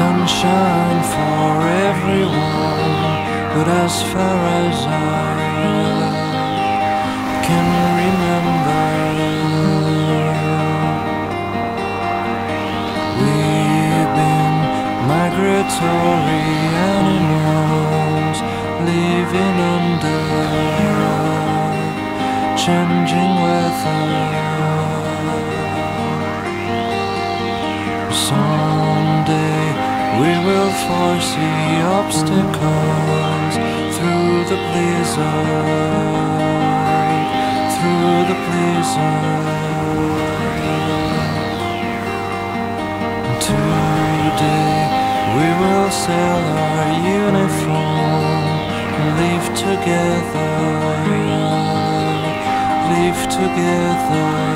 Sunshine for everyone, but as far as I can remember, we've been migratory animals living under changing weather. Someday we will foresee obstacles blizzard, through the blizzard. Today we will sell our uniform, live together, live together.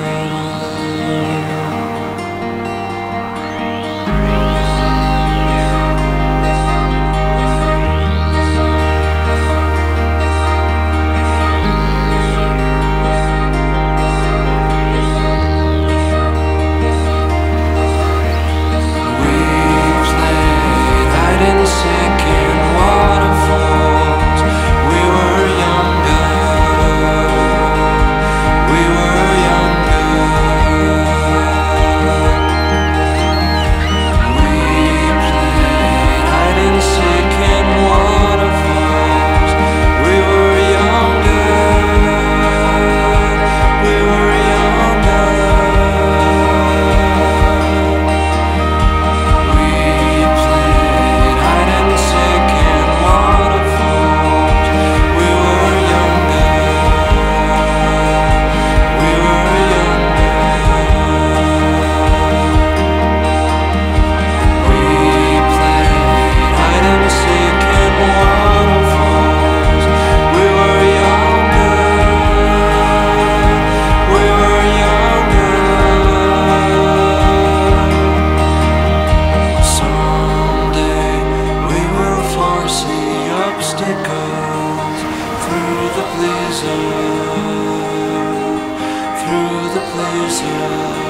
Blizzard, through the blizzard.